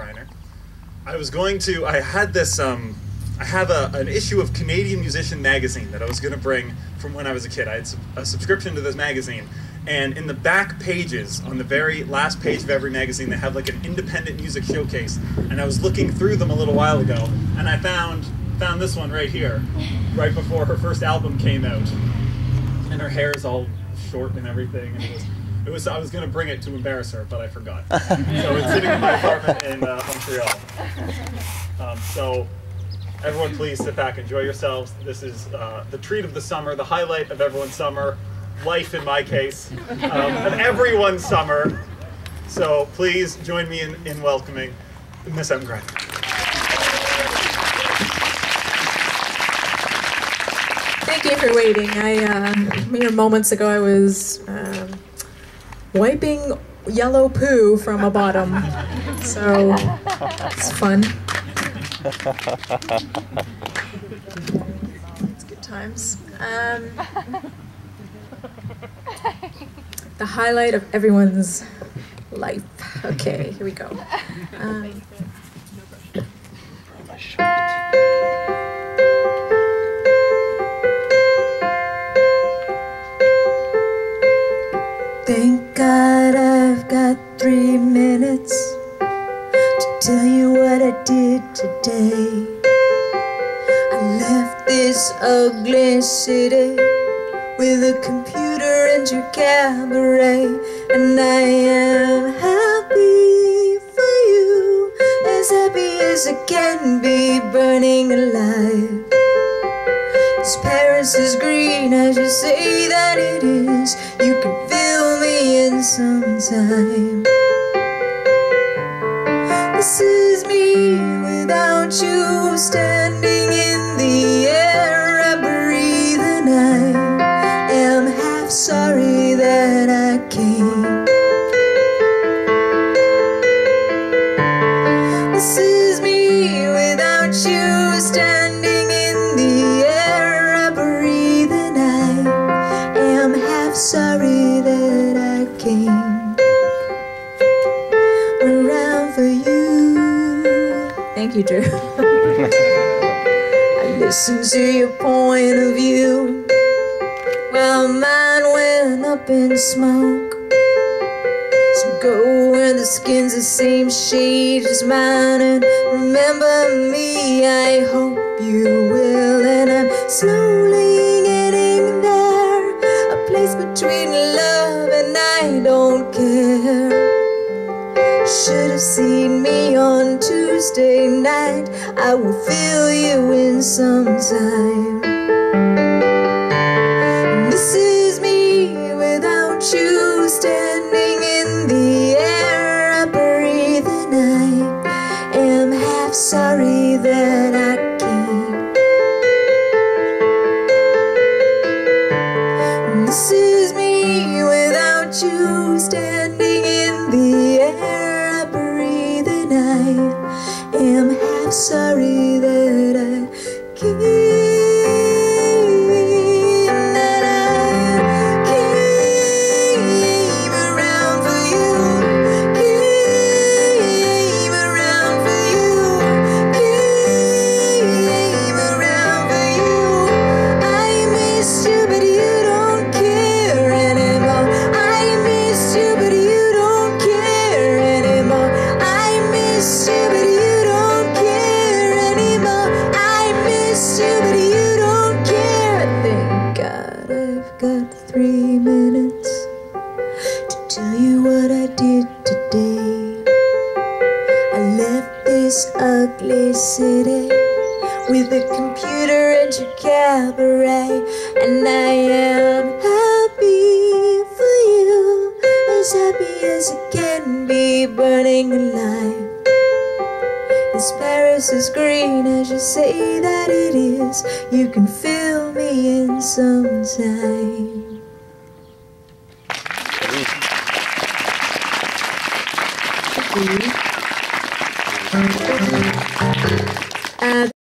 Gryner. I was going to. I had this. Um, I have a, an issue of Canadian Musician magazine that I was going to bring from when I was a kid. I had a subscription to this magazine, and in the back pages, on the very last page of every magazine, they have like an independent music showcase. And I was looking through them a little while ago, and I found found this one right here, right before her first album came out, and her hair is all short and everything. And it was I was going to bring it to embarrass her, but I forgot. so it's sitting in my apartment in uh, Montreal. Um, so everyone, please sit back, enjoy yourselves. This is uh, the treat of the summer, the highlight of everyone's summer, life in my case, um, of everyone's summer. So please join me in, in welcoming Miss Emm Gryner. Thank you for waiting. I uh, mere moments ago I was um, wiping yellow poo from a bottom, so it's fun. it's good times. Um, the highlight of everyone's life. Okay, here we go. Um, tell you what I did today. I left this ugly city with a computer and your cabaret, and I am happy for you, as happy as I can be, burning alive. As Paris is green as you say that it is, you can fill me in sometime. This is me without you standing in the air. I breathe and I am half sorry that I came. This is me without you standing in the air. I breathe and I am half sorry that I came Thank you, Drew. I listened to your point of view. Well, mine went up in smoke. So go where the skin's the same shade as mine and remember me. I hope you will, and I'm slowly getting there. A place between love and I don't care. Should have seen me on Tuesday night. I will fill you in sometime. This is me without you standing a computer and your cabaret, and I am happy for you, as happy as it can be, burning alive. As Paris is green as you say that it is, you can fill me in sometime. Thank you. Uh,